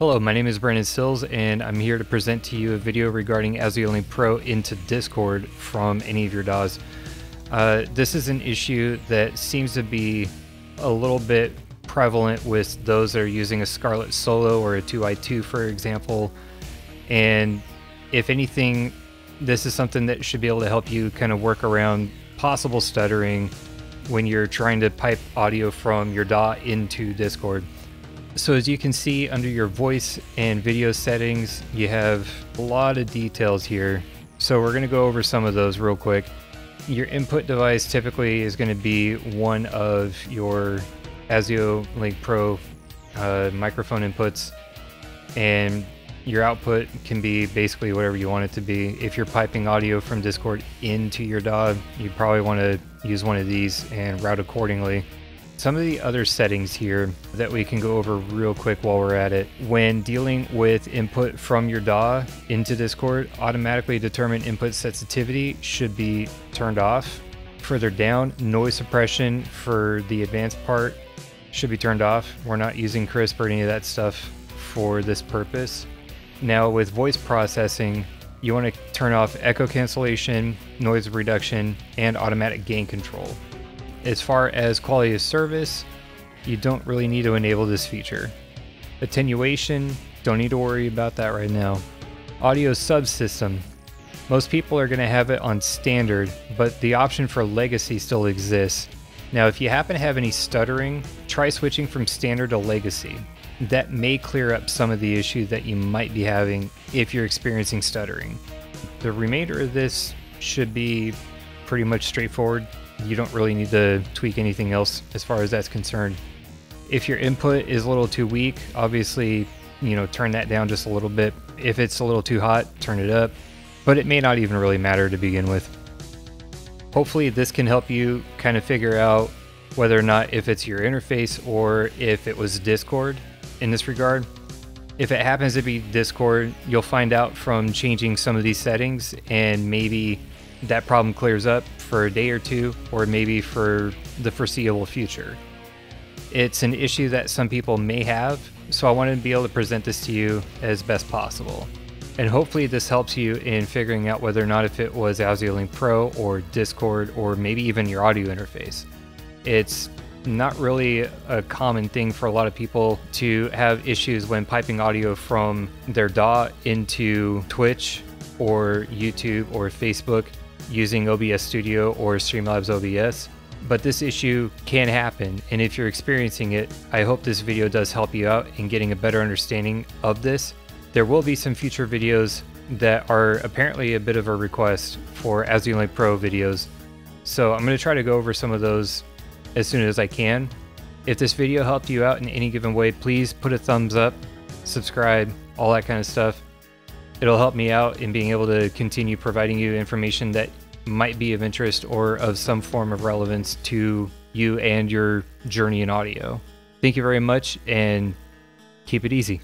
Hello, my name is Brandon Sills, and I'm here to present to you a video regarding ASIO Link Pro into Discord from any of your DAWs. Uh, this is an issue that seems to be a little bit prevalent with those that are using a Scarlett Solo or a 2i2, for example. And if anything, this is something that should be able to help you kind of work around possible stuttering when you're trying to pipe audio from your DAW into Discord. So as you can see under your voice and video settings, you have a lot of details here. So we're going to go over some of those real quick. Your input device typically is going to be one of your ASIO Link Pro uh, microphone inputs and your output can be basically whatever you want it to be. If you're piping audio from Discord into your DAW, you probably want to use one of these and route accordingly. Some of the other settings here that we can go over real quick while we're at it. When dealing with input from your DAW into Discord, automatically determine input sensitivity should be turned off. Further down, noise suppression for the advanced part should be turned off. We're not using Krisp or any of that stuff for this purpose. Now with voice processing, you want to turn off echo cancellation, noise reduction, and automatic gain control. As far as quality of service, you don't really need to enable this feature. Attenuation, don't need to worry about that right now. Audio subsystem, most people are going to have it on standard, but the option for legacy still exists. Now, if you happen to have any stuttering, try switching from standard to legacy. That may clear up some of the issue that you might be having if you're experiencing stuttering. The remainder of this should be pretty much straightforward you don't really need to tweak anything else as far as that's concerned. If your input is a little too weak, obviously, you know, turn that down just a little bit. If it's a little too hot, turn it up. But it may not even really matter to begin with. Hopefully this can help you kind of figure out whether or not if it's your interface or if it was Discord in this regard. If it happens to be Discord, you'll find out from changing some of these settings and maybe that problem clears up for a day or two, or maybe for the foreseeable future. It's an issue that some people may have, so I wanted to be able to present this to you as best possible. And hopefully this helps you in figuring out whether or not if it was ASIO Link Pro or Discord or maybe even your audio interface. It's not really a common thing for a lot of people to have issues when piping audio from their DAW into Twitch or YouTube or Facebook using OBS Studio or Streamlabs OBS, but this issue can happen. And if you're experiencing it, I hope this video does help you out in getting a better understanding of this. There will be some future videos that are apparently a bit of a request for ASIO Link Pro videos. So I'm going to try to go over some of those as soon as I can. If this video helped you out in any given way, please put a thumbs up, subscribe, all that kind of stuff. It'll help me out in being able to continue providing you information that might be of interest or of some form of relevance to you and your journey in audio. Thank you very much and keep it easy.